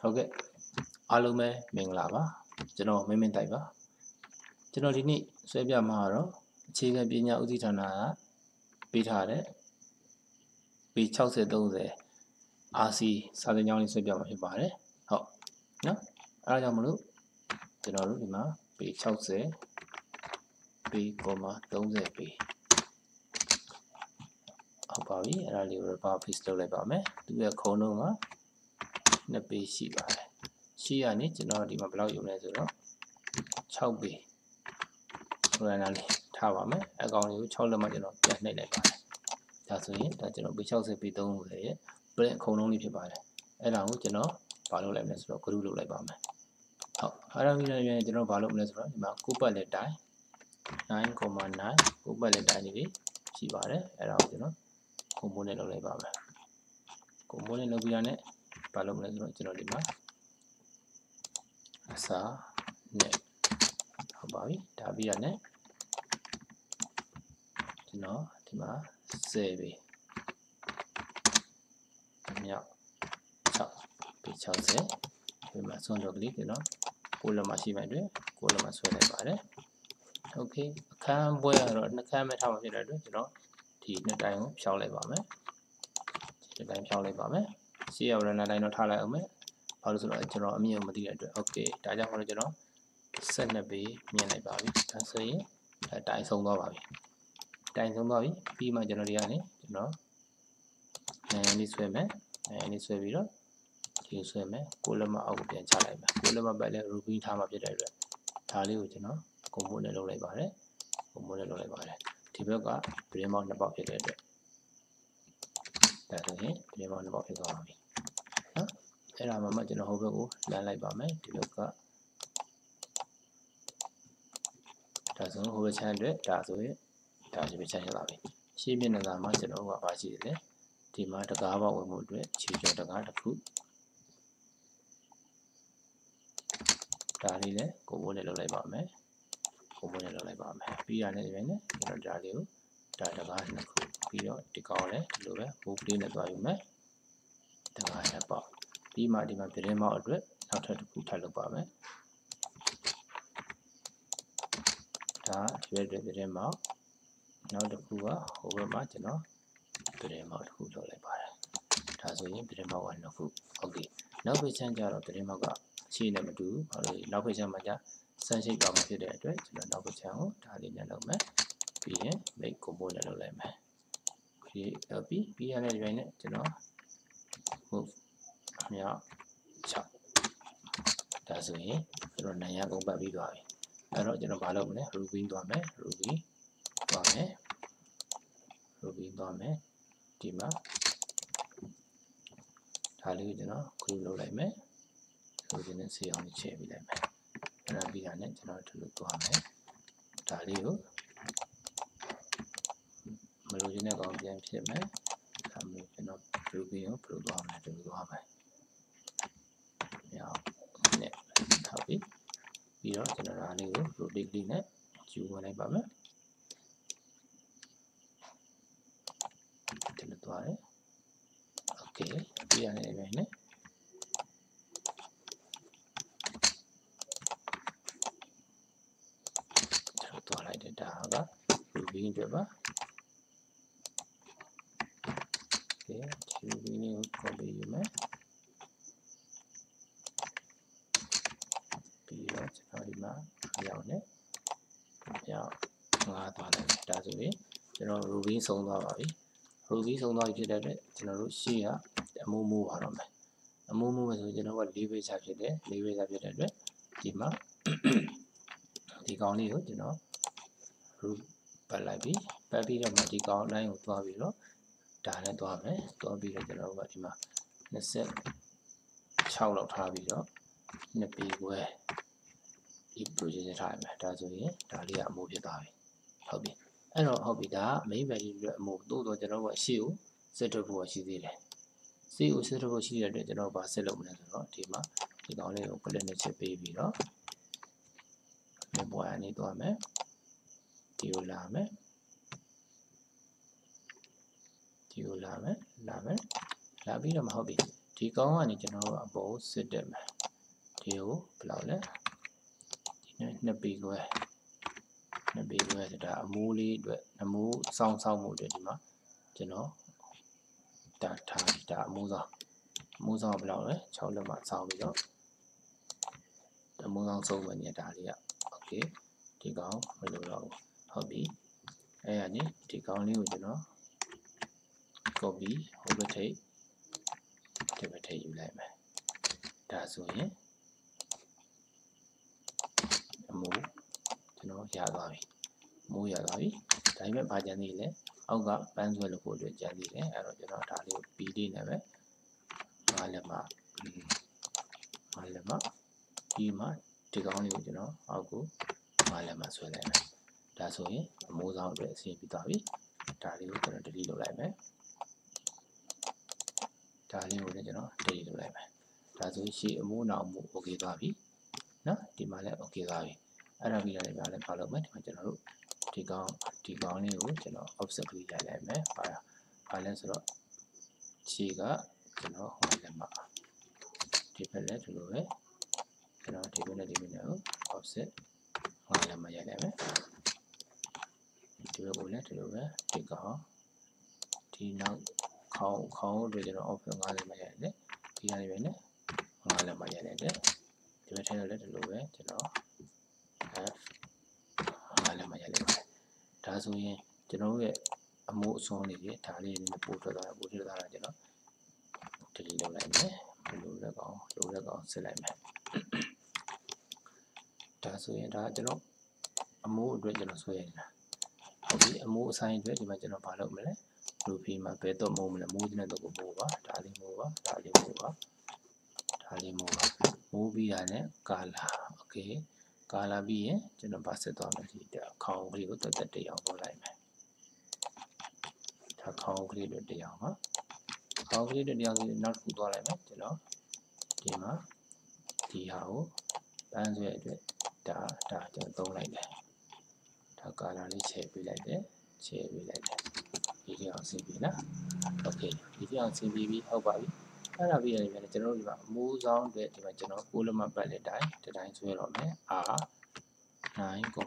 ဟုတ်ကဲ့အားလုံးပဲမင်္ဂလာပါကျွန်တော်မင်းမင်းတိုက်ပါကျွန်တော်ဒီနေ့ဆွဲပြမှာတော့အခြေခံပညာဦးစီးဌာနကပေးထားတဲ့ B60 30 RC စာသင်ကျောင်းလေးဆွဲပြမှာဖြစ်ပါတယ်ဟုတ်နော်အဲဒါကြောင့်မလို့ကျွန်တော်တို့ဒီမှာ B60 B30 B ဟုတ်ပါပြီအဲ့ဒါလေးကို rubber piece လုပ်လိုက်ပါမယ်သူရဲ့ခုံလုံးက 2 B ရှိပါတယ်ရှိရနေကျွန်တော်ဒီမှာဘယ်လောက်ယူမလဲဆိုတော့6 B ဆိုရနာလေးထားပါမယ်အကောင်လေးကို6လက်မှကျွန်တော်ပြန်နှိပ်လိုက်ပါတယ်ဒါဆိုရင်ဒါကျွန်တော် B60 B30 ရဲ့ print ခုံလုံးလေးဖြစ်ပါတယ်အဲ့ဒါကိုကျွန်တော်ဘာလုပ်လိုက်မလဲဆိုတော့ group လုပ်လိုက်ပါမယ်ဟုတ်အဲ့ဒါပြီးတော့ကျွန်တော်ဘာလုပ်မလဲဆိုတော့ဒီမှာကိုပတ်လက်တိုင်း9.9ကိုပတ်လက်တိုင်းလေးရှိပါတယ်အဲ့ဒါကိုကျွန်တော် component လုပ်လိုက်ပါမယ် component လုပ်ပြီးရတဲ့ ဘာလုပ်မလဲဆိုတော့ကျွန်တော်ဒီမှာအစာနဲ့ဟုတ်ပါပြီဒါပြီးရတဲ့ကျွန်တော်ဒီမှာ10ပြီမြောက်6ပြီ60ဒီမှာဆွန်းတော့ကလေးကျွန်တော်ကိုလမရှိမှအတွက်ကိုလမဆွဲလိုက်ပါတယ်โอเคအခန်းပွဲကတော့နှစ်ခန်းပဲထားမှာဖြစ်တဲ့အတွက်ကျွန်တော်ဒီနှစ်တိုင်းကိုဖြောင်းလိုက်ပါမယ်ဒီတိုင်းဖြောင်းလိုက်ပါမယ် ရှေ့ရောက် runner line တော့ထားလိုက်အောင်မယ်ဘာလို့ဆိုတော့ကျွန်တော်အမြင်ကိုမသိတဲ့အတွက် okay ဒါကြောင့်မလို့ကျွန်တော်12ပေးမြင်လိုက်ပါပြီဒါဆိုရင်တိုင်ဆုံးသွားပါပြီတိုင်ဆုံးသွားပြီပြီးမှကျွန်တော်ဒီကနေကျွန်တော်နိုင်လေးဆွဲမယ်နိုင်လေးဆွဲပြီးတော့ဒီဆွဲမယ်ကိုလက်မအောက်ကိုပြန်ချလိုက်မယ်ကိုလက်မပတ်လဲ ruby ထားမှာဖြစ်တဲ့အတွက်ဒါလေးကိုကျွန်တော်ကွန်ပိုနဲ့လုပ်လိုက်ပါတယ်ကွန်ပိုနဲ့လုပ်လိုက်ပါတယ်ဒီဘက်က brain box နှစ်ပေါက်ဖြစ်တဲ့အတွက် ဒါဆိုရင် brain mount နှစ်ပေါက်ဖြစ်သွားပါပြီနော်အဲ့ဒါမှမှကျွန်တော်ဟိုဘက်ကိုလမ်းလိုက်ပါမယ်ဒီဘက်ကဒါဆိုဟိုဘက်ချမ်းအတွက်ဒါဆိုရင်ဒါဒီဘက်ချမ်းရလာပြီရှေ့မျက်နှာသာမှာကျွန်တော်ကပါရှိတယ်ဒီမှာတကားပေါက်ဝင်မှုအတွက်ခြေကျော်တကားတစ်ခုဒါလေးလည်းကိုမိုးနဲ့လုပ်လိုက်ပါမယ်ကိုမိုးနဲ့လုပ်လိုက်ပါမယ်ပြီးရတဲ့ဒီပိုင်းနဲ့ကျွန်တော်ဒါလေးကိုဒါတကားနှစ်ခု ပြီးတော့ဒီကောင်လည်းဒီလိုပဲဘူကလေးနဲ့သွားယူမယ်တကားနှစ်ပေါက်ပြီးမှဒီမှာပြတင်းမောက်အတွက်နောက်ထပ်တစ်ခုထပ်လုပ်ပါမယ်ဒါဒီဘက်အတွက်ပြတင်းမောက်နောက်တစ်ခုကဟိုဘက်မှာကျွန်တော်ပြတင်းမောက်တစ်ခုလုပ်လိုက်ပါတယ်ဒါဆိုရင်ပြတင်းမောက်ကနှစ်ခုโอเคနောက်တစ်ချမ်းကျတော့ပြတင်းမောက်ကအခြေနဲ့မတူဘူးဘာလို့နောက်ဘက်ချမ်းမှာကျဆန်ရှိတ်ပါမှာဖြစ်တဲ့အတွက်ကျွန်တော်နောက်ဘက်ချမ်းကိုဒါလေးနဲ့လုပ်မယ်ပြီးရင် make component လုပ်လိုက်မယ် create လုပ်ပြီးပြီးရတဲ့ဒီပိုင်းနဲ့ကျွန်တော် move အမြောက်6ဒါဆိုရင်ကျွန်တော်နိုင်ရကုန်ပတ်ပြီးသွားပြီအဲ့တော့ကျွန်တော်ဘာလုပ်မလဲ ruby သွားမယ် ruby သွားမယ် ruby သွားမယ်ဒီမှာဒါလေးကိုကျွန်တော် group လုပ်လိုက်မယ်ဆိုရင်လည်းဆေးအောင်ချဲ့ပြီးလိုက်မယ်အဲ့ဒါပြီးတာနဲ့ကျွန်တော်ဒီလိုသွားမယ်ဒါလေးကို မလိုချင်တဲ့ကောင်ပြန်ဖြစ်မယ်ဒါမျိုးကျွန်တော် ruby ကို pro သွားမယ်ဒီလိုသွားမယ်မြောက်နဲ့ထောက်ပြီးပြီးတော့ကျွန်တော်ဒါလေးကို rotate လေးနဲ့ယူဝင်လိုက်ပါမယ်ဒီလိုသွားတယ် okay ပြီးရတဲ့အဲ့နဲ့သွားလိုက်တဲ့ဒါက ruby အတွက်ပါ okay ruby လေးကို copy ယူမယ်ပြီး တော့ကျွန်တော်ဒီမှာရောက်နေရောက်ငါသွားလိုက်ဒါဆိုရင်ကျွန်တော် ruby ဆုံးသွားပါပြီ ruby ဆုံးသွားပြီဖြစ်တဲ့အတွက်ကျွန်တော်တို့ရှေ့ကအမိုးမိုးပါတော့မယ်အမိုးမိုးမယ်ဆိုကျွန်တော်က၄ page ဖြစ်တယ်၄ page ဖြစ်တဲ့အတွက်ဒီမှာဒီကောင်လေးကိုကျွန်တော် root ပတ်လိုက်ပြီးပတ်ပြီးတော့မှဒီကောင် line ကိုသွားပြီးတော့ဒါနဲ့သွားမယ်သွားပြီးတော့ကျွန်တော်ကဒီမှာ26လောက်ထားပြီးတော့နှစ်ပေခွဲ ဒီ project ထားရမယ်ဒါဆိုရင်ဒါလေးကအမိုးဖြစ်သွားပြီဟုတ်ပြီအဲ့တော့ဟုတ်ပြီဒါ main value အတွက်အမို့တိုးတော့ကျွန်တော်ကအရှိကို set ထုတ်ဖို့ရှိသေးတယ်စီကို set ထုတ်ဖို့ရှိတဲ့အတွက်ကျွန်တော်ဗာ set လုပ်မလဲဆိုတော့ဒီမှာဒီကောင်လေးကို click နဲ့ချက်ပေးပြီးတော့မြေပွားအနေသွားမယ်ဒီကိုလာမယ်ဒီကိုလာမယ်လာမယ်လာပြီးတော့မဟုတ်ပြီဒီကောင်ကနေကျွန်တော်တို့အပေါ်စစ်တက်မယ်ဒီကိုဘယ်လောက်လဲ ဒီနဲ့နှစ်ပေခွဲနှစ်ပေခွဲဆိုတာအမိုးလေးအတွက်အမိုးစောင်းစောင်းမှုအတွက်ဒီမှာကျွန်တော်ဒါထားဒါအမိုးစောင်းအမိုးစောင်းဘယ်လောက်လဲ6လက်မှစောင်းပြီးတော့အမိုးစောင်းဆုံးမယ်နေတာလေးကโอเคဒီကောင်မလိုတော့ဘူးဟုတ်ပြီအဲ့ဒါနေဒီကောင်လေးကိုကျွန်တော် copy ဟိုဘက်ထိပ်ဒီဘက်ထိပ်ယူလိုက်မယ်ဒါဆိုရင် ရသွားပြီမိုးရသွားပြီဒါပေမဲ့ဘာကြံသေးလဲအောက်ကပန်းဆွဲလို့ဖို့အတွက်ကြံသေးတယ်အဲ့တော့ကျွန်တော်ဒါလေးကိုပြီးလေးနဲ့ပဲငါလက်မငါလက်မပြီးမှဒီကောင်းလေးကိုကျွန်တော်အောက်ကိုငါလက်မဆွဲလိုက်မယ်ဒါဆိုရင်အမိုးဆောင်အတွက်အဆင်ပြေသွားပြီဒါလေးကိုကျွန်တော် delete လုပ်လိုက်မယ်ဒါလေးကိုလည်းကျွန်တော် delete လုပ်လိုက်မယ်ဒါဆိုရင်ရှေ့အမိုးနောက်အမိုး okay သွားပြီနော်ဒီမှာလည်း okay သွားပြီ အဲ့ဒါပြီးတော့လည်းဘာလဲဘာလုပ်မလဲဒီမှာကျွန်တော်တို့ဒီကောင်းဒီကောင်းလေးကိုကျွန်တော် offset ကလေးရိုက်လိုက်မယ်ဘာဘာလဲဆိုတော့ခြေကကျွန်တော်ဟိုလည်းမှာဒီဘက်လည်းဒီလိုပဲကျွန်တော်ဒီဘက်နဲ့ဒီဘက်နဲ့ကို offset ဟိုလည်းမှာရိုက်လိုက်မယ်ဒီဘက်ကိုလည်းဒီလိုပဲဒီကောင်းဒီနောက်ခေါင်းခေါင်းတို့ကျွန်တော် offset 50မှာရိုက်တယ်ဒီကနေပဲနဲ့50မှာရိုက်လိုက်တယ်ဒီဘက်ထဲလည်းဒီလိုပဲကျွန်တော် F ငါလည်းမရလိုက်ပါဒါ ဆိုရင်ကျွန်တော်ရဲ့အမိုးအစွန်းလေးတွေဒါလေးနဲ့ပို့ထွက်သွားတာပို့ထွက်သွားတာကျွန်တော် delete လုပ်လိုက်မယ်ဘယ်လိုလဲကောင်လိုလဲကောင်စစ်လိုက်မယ်ဒါဆိုရင်ဒါကျွန်တော်အမိုးအတွက်ကျွန်တော်ဆွဲရနေတာဟုတ်ပြီအမိုးအဆိုင်အတွက်ဒီမှာကျွန်တော်ဘာလုပ်မလဲလူဖီမှာဘယ်တော့မိုးမလဲမိုးတဲ့တော့ကိုမိုးပါဒါလေးမိုးပါဒါလေးမိုးပါဒါလေးမိုးပါမိုးပြီးရတဲ့ကာလာโอเค ကာလာပြီးရင်ကျွန်တော်ဗတ်ဆက်သွားမယ်ဒီခေါင်းကလေးကိုတက်တက်တရအောင်ပေါ်လိုက်မယ်ဒါခေါင်းကလေးတို့တရအောင်ပါခေါင်းကလေးတို့တရအောင်နောက်တစ်ခုသွားလိုက်မယ်ကျွန်တော်ဒီမှာဒီဟာကိုပန်းဆွဲအတွက်ဒါဒါကျွန်တော်သုံးလိုက်တယ်ဒါကာလာလေးချဲပေးလိုက်တယ်ချဲပေးလိုက်တယ်ဒီကြောင်ဆင်းပြီနော်โอเคဒီကြောင်ဆင်းပြီးပြီဟုတ်ပါပြီ အဲ့ဒါပြီးရင်လည်းကျွန်တော်တို့ဒီမှာအမိုးဆောင်အတွက်ဒီမှာကျွန်တော်ကိုလမပတ်လက်တိုင်းဒီတိုင်းဆွဲတော့မယ် R 9.9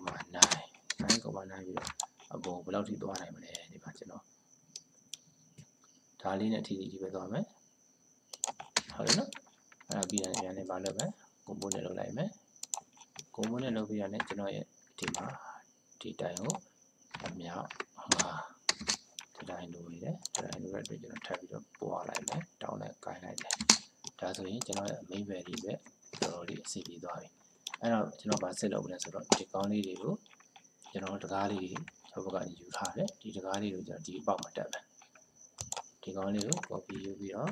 9.9ပြီးတော့အပေါ်ဘယ်လောက်ထိသွားနိုင်မလဲဒီမှာကျွန်တော်ဒါလေးနဲ့အထီးထီးပဲသွားမယ်ဟုတ်တယ်နော်အဲ့ဒါပြီးရင်ပြန်လည်းမလုပ်မယ်ကွန်ပိုနဲ့လုပ်လိုက်မယ်ကွန်ပိုနဲ့လုပ်ပြီးရင်ကျွန်တော်ရဲ့ဒီမှာဒီတိုင်းကိုအမြောက်ဟာဒီ တိုင်းလိုနေတယ်ဒီတိုင်းလိုရတဲ့ကျွန်တော်ထပ်ပြီးတော့ပွားလိုက်မယ်တောင်းနဲ့ကိုင်းလိုက်တယ်ဒါဆိုရင်ကျွန်တော်ရဲ့ main value ပဲတော်တော်လေးအဆင်ပြေသွားပြီအဲ့တော့ကျွန်တော်ဗာဆက်လုပ်မလဲဆိုတော့ဒီကောင်းလေးတွေကိုကျွန်တော်တကားလေးတွေကျွန်တော်ကနေယူထားတယ်ဒီတကားလေးကိုကျွန်တော်ဒီအပေါက်မှာတက်မယ်ဒီကောင်းလေးကို copy ယူပြီးတော့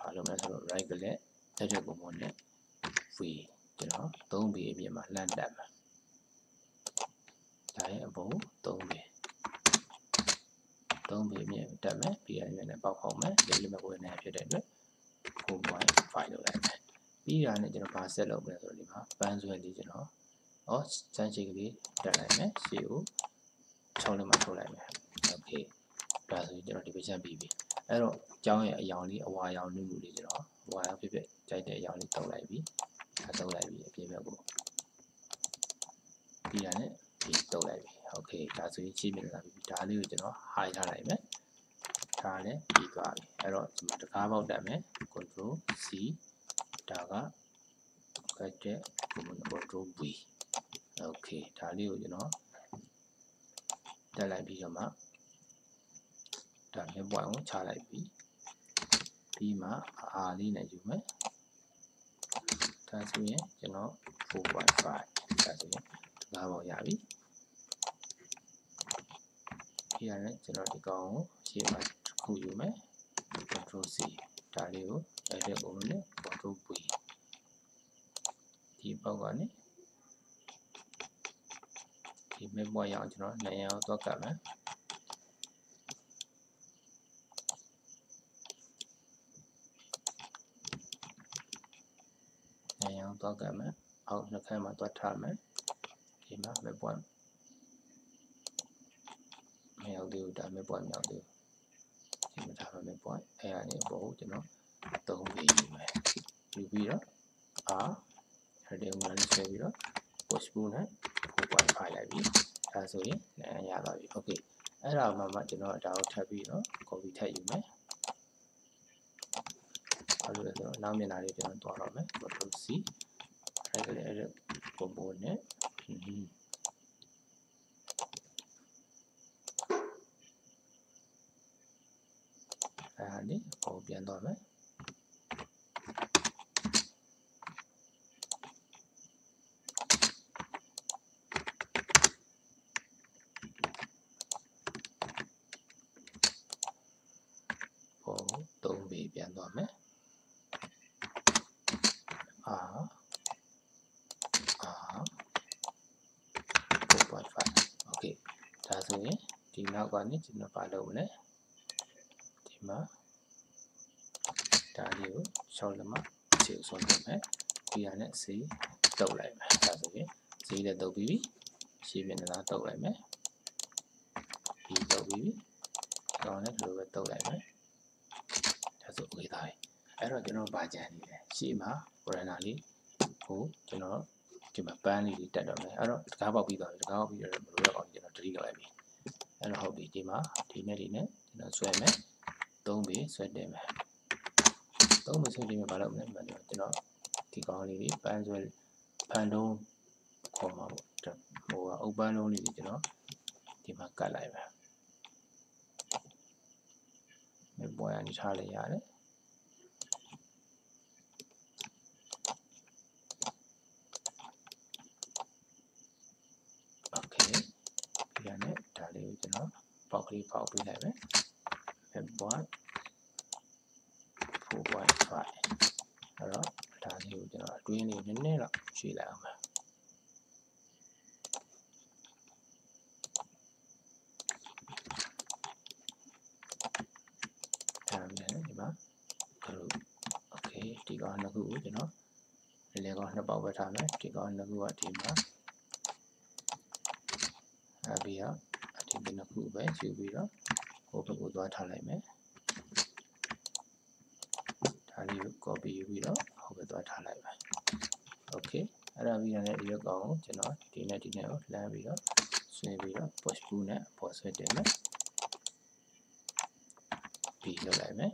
ဘာလုပ်မလဲဆိုတော့ right click တက်တဲ့ပုံပေါ်နဲ့ free ကျွန်တော် 3 B အပြင်မှာလှမ်းတက်မယ်ဒါရဲ့အပုံ 3 B 3 B အပြင်တက်မယ်ပြီးရရင်လည်းပေါက်ခေါက်မယ်ဒီလိုမျိုးဝင်နေဖြစ်တဲ့အတွက်4.5လုပ်လိုက်မယ်ပြီးတာနဲ့ကျွန်တော်ဗာဆက်လုပ်မယ်ဆိုတော့ဒီမှာပန်းဆွဲလေးကျွန်တော်ဩစမ်းချိတ်ကလေးတက်လိုက်မယ်ရှေ့ကို6လက်မှထုတ်လိုက်မယ်โอเคဒါဆိုရင်ကျွန်တော်ဒီပချမ်းပြီးပြီအဲ့တော့ကျောင်းရဲ့အယောင်လေးအဝါရောင်နုနုလေးကျွန်တော်အဝါရောင်ဖြစ်ဖြစ်ကြိုက်တဲ့အယောင်လေးတုံးလိုက်ပြီအဲတုံးလိုက်ပြီအပြင်ဘက်ကိုပြီးတာနဲ့ဒီတုံးလိုက်ပြီ โอเคဒါဆိုရင်ချိမြင်လာပြီဒါလေးကိုကျွန်တော် high ထားလိုက်မယ်ဒါလည်းပြီးသွားပြီအဲ့တော့ဒီမှာတကားပေါက်တက်မယ် control c ဒါက gadget command control v okay ဒါလေးကိုကျွန်တော်တက်လိုက်ပြီးတော့မှဒါနဲ့ point ကိုချလိုက်ပြီးပြီးမှအားလေးနဲ့ယူမယ်ဒါဆိုရင်ကျွန်တော်4.5ဒါဆိုရင်ငါးပေါက်ရပြီ ဒီရတယ်ကျွန်တော်ဒီကောင်ကိုရှေ့မှာတစ်ခုယူမယ် control c ဒါလေးကိုရိုက်တဲ့ပုံနဲ့ control v ဒီပေါက်ကနေဒီမဲ့ပွားရအောင်ကျွန်တော်နိုင်အောင်သွားကပ်မယ်နိုင်အောင်သွားကပ်မယ်အောက်နှစ်ခမ်းမှာသွားထားမယ်ဒီမှာမဲ့ပွားမ ရောက်သေးဘူးဒါမဲ့ပွားမရောက်သေးဘူးဒီမှာထားမယ်ပွားအဲ့အနေပေါ်ကျွန်တော်3ပေယူမယ်ယူပြီးတော့ R ဒီဥမာလေးဆွဲပြီးတော့ push pull နဲ့ 4.5လိုက်ပြီဒါဆိုရင်လည်းရသွားပြီ okay အဲ့ဒါမှမှကျွန်တော်ဒါကိုထပ်ပြီးတော့ copy ထပ်ယူမယ်အဲ့လိုလဲဆိုတော့နောက်မျက်နှာလေးကျွန်တော်တွားတော့မယ် control C အဲ့ဒါလေးအဲ့ဒါ component အဲ့ဒါလေးဟိုပြန်သွားမယ်ဟို3ပေပြန်သွားမယ်အာအာ4.5 okay ဒါဆိုရင်ဒီနောက်ကနေကျွန်တော်ပါလုပ်မလဲ ဒီမှာဒါလေးကိုရှောက်လက်မခြေဆုံးလုပ်မယ်ဒီဟာနဲ့စီတုပ်လိုက်မယ်ဒါဆိုရင်စီလည်းတုပ်ပြီးပြီရှင်းပြနေတာတုပ်လိုက်မယ်ဒီတုပ်ပြီးပြီကောင်းလည်းဒီလိုပဲတုပ်လိုက်မယ်ဒါဆို okay သားပြီအဲ့တော့ကျွန်တော်ဗာကြံနေတယ်ရှေ့မှာ corner လေးကိုကျွန်တော်ဒီမှာပန်းလေးတွေတက်တော့မယ်အဲ့တော့တကားပေါက်ပြီးသွားပြီတကားပေါက်ပြီးတော့မလို့တော့အောင်ကျွန်တော် delete လုပ်လိုက်ပြီအဲ့တော့ဟုတ်ပြီဒီမှာဒီနဲ့ဒီနဲ့ကျွန်တော်ဆွဲမယ် ၃ပေဆွဲတင်မယ်၃ပေဆွဲတင်မယ်ဘာလို့မလဲကျွန်တော်ဒီကောင်းလေးတွေပန်းဆွဲဖန်တုံးခေါ်မှာပေါ့ဟိုကအုပ်ပန်းလုံးလေးတွေကျွန်တော်ဒီမှာကတ်လိုက်မယ်မြေပွားရနေထားလိုက်ရတယ် okay ဒီကနေ့ဒါလေးကိုကျွန်တော်ပေါက်ကလေးပေါက်ပေးလိုက်မယ် headboard 4.5အဲ့တော့ဒါလေးကိုကျွန်တော်အတွင်းလေးနည်းနည်းတော့ရွှေ့လိုက်အောင်ပါဒါနဲ့ဒီမှာ group okay ဒီကောင်နှစ်ခုကိုကျွန်တော်လေကောင်နှစ်ပေါက်ပဲထားမယ်ဒီကောင်နှစ်ခုကဒီမှာအပြီးတော့ဒီနှစ်ခုပဲယူပြီးတော့ ဟိုဘက်ကိုသွားထားလိုက်မယ်ဒါလေးကို copy ယူပြီးတော့ဟိုဘက်သွားထားလိုက်မယ် okay အဲ့ဒါပြီးတော့လည်းဒီရက်ကောင်ကိုကျွန်တော်ဒီနဲ့ဒီနဲ့ကိုလှမ်းပြီးတော့ဆွဲပြီးတော့ push pull နဲ့ပေါ်ဆွဲတင်မယ်ပြီးလုပ်လိုက်မယ်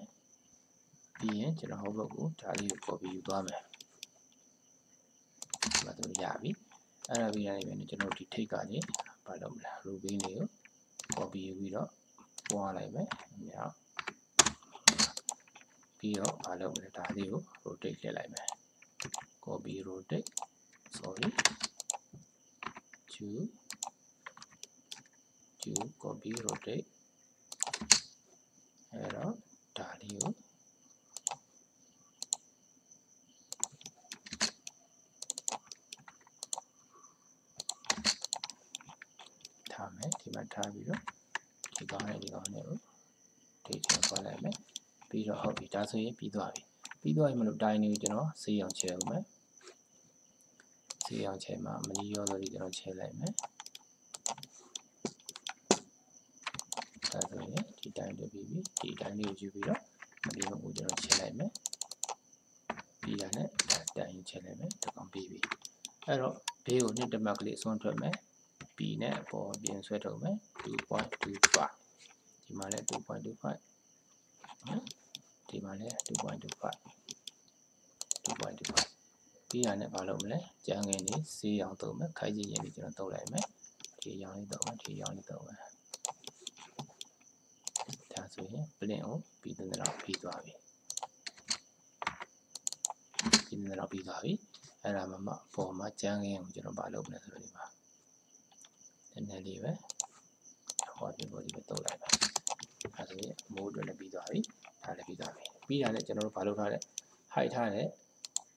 ပြီးရင်ကျွန်တော်ဟိုဘက်ကိုဒါလေးကို copy ယူသွားမယ်ဒါဆိုရပြီအဲ့ဒါပြီးရရင်ကျွန်တော်ဒီထိတ်ကနေဘာလုပ်မလဲ ruby လေးကို copy ယူပြီးတော့ ပွားလိုက်မယ်အမြောက်ပြီးတော့ဘာလုပ်မလဲဒါလေးကို rotate လုပ်လိုက်မယ် copy rotate sorry to to copy rotate အဲ့တော့ဒါလေးကိုထားမယ်ဒီမှာထားပြီးတော့ဒီကောင်းနဲ့ဒီကောင်းနဲ့ကိုထိချင်ပေါ်လိုက်မယ် ပြီးတော့ဟုတ်ပြီဒါဆိုရင်ပြီးသွားပြီပြီးသွားပြီမလို့တိုင်းနေကျွန်တော်စေးအောင်ချဲအောင်မယ်စေးအောင်ချဲမှာမနီရောဆိုပြီးကျွန်တော်ချဲလိုက်မယ်ဒါဆိုရင်ဒီတိုင်းတွေ့ပြီးပြီဒီတိုင်းလေးကိုယူပြီးတော့မနီရောကိုကျွန်တော်ချဲလိုက်မယ်ပြီးတာနဲ့တိုင်းချဲလိုက်မယ်တကောင်ပြီးပြီအဲ့တော့ဘေးကိုနှစ်တမတ်ကလေးအစွန်းထွက်မယ် b နဲ့အပေါ်ပြင်ဆွဲထုတ်မယ်2.25ဒီမှာလည်း2.25နော် ဒီမှာလည်း2.25 2.25ပြီးရနဲ့ဘာလုပ်မလဲကြမ်းငယ်နေစေးအောင်သုံးမယ်ခိုက်ကြည့်ရင်ဒီကျွန်တော်သုံးလိုက်မယ်ဒီရောင်လေးသုံးမယ်ဒီရောင်လေးသုံးမယ်ဒါဆိုရင် plane ကိုပြီးတဲ့တော့ပြီးသွားပြီပြီးတဲ့တော့ပြီးသွားပြီအဲ့ဒါမှမှအပေါ်မှာကြမ်းငယ်ကိုကျွန်တော်ဘာလုပ်မလဲဆိုတော့ဒီမှာနည်းနည်းလေးပဲဟောဒီဘောဒီပဲတုတ်လိုက်ပါအဲဒါဆိုရင်မိုးအတွက်လည်းပြီးသွားပြီ ဒါလည်းပြီးသွားပြီပြီးတာလည်းကျွန်တော်တို့ဘာလုပ်ထားလဲ height ထားတဲ့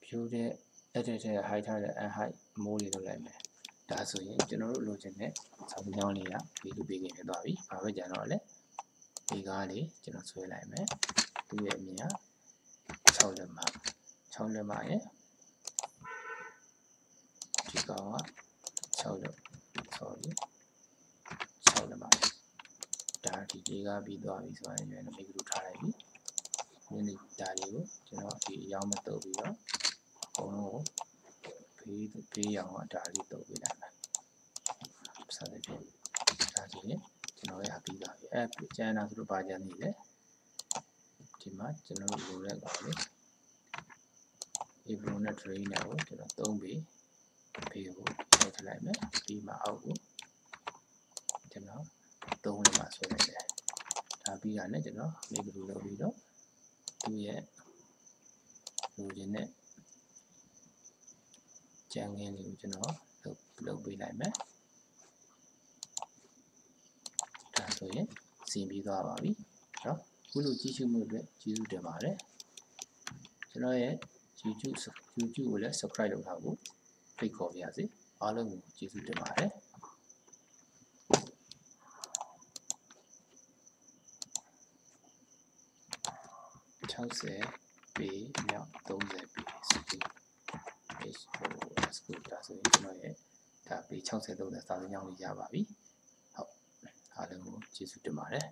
view တဲ့ edit တဲ့ height ထားတဲ့ and height မိုးလေးလုပ်လိုက်မယ်ဒါဆိုရင်ကျွန်တော်တို့လိုချင်တဲ့ဆောင်းကြောင်းလေးကပြီးလို့ပြီးခင်ဖြစ်သွားပြီဘာပဲကြံတော့လဲဒီကားလေးကျွန်တော်ဆွဲလိုက်မယ်သူ့ရဲ့အမြင်က6လက်မ6လက်မရဲ့ဒီကောင်က6လက် sorry 6လက်မဒါဒီလေးကပြီးသွားပြီဆိုရင်ကျွန်တော်မိကလူထားလိုက်ပြီ ညနေဒါတွေကိုကျွန်တော်ဒီအရောင်းမတုပ်ပြီးတော့အကုန်လုံးကိုဖေးဖေးရောင်ကဒါလေးတုပ်ပေးလိုက်မယ်စသဖြင့်ဒါဆိုရင်ကျွန်တော်ရပြီးပါပြီအဲကျန်တာဆိုတော့ပါကြနေလေဒီမှာကျွန်တော်တို့လိုတဲ့ကောင်လေး Ebro နဲ့ Drain နဲ့ကိုကျွန်တော်သုံးပြီးဖေးကိုထည့်ထလိုက်မယ်ပြီးမှအောက်ကိုကျွန်တော်သုံးလေးမှဆွဲလိုက်တယ်ဒါပြီးတာနဲ့ကျွန်တော်မေကလူလုပ်ပြီးတော့ သူ့ရဲ့လိုချင်တဲ့ကြံငင်းလေးကိုကျွန်တော်လုပ်လုပ်ပေးလိုက်မယ်ဒါဆိုရင်စီပြီးသွားပါပြီเนาะခုလိုကြည့်ရှုမှုအတွက်ကျေးဇူးတင်ပါတယ်ကျွန်တော်ရဲ့ YouTube YouTube ကိုလည်း subscribe လုပ်ထားဖို့ဖိတ်ခေါ်ပါရစေအားလုံးကိုကျေးဇူးတင်ပါတယ် 60ပေမြောက်30ပေစကူ page ဟိုစကူဒါဆိုရင်ကျွန်တော်ရဲ့ဒါပေ60 30စာလုံးကြောင်းလေးရပါပြီဟုတ်အားလုံးကိုကျေးဇူးတင်ပါတယ်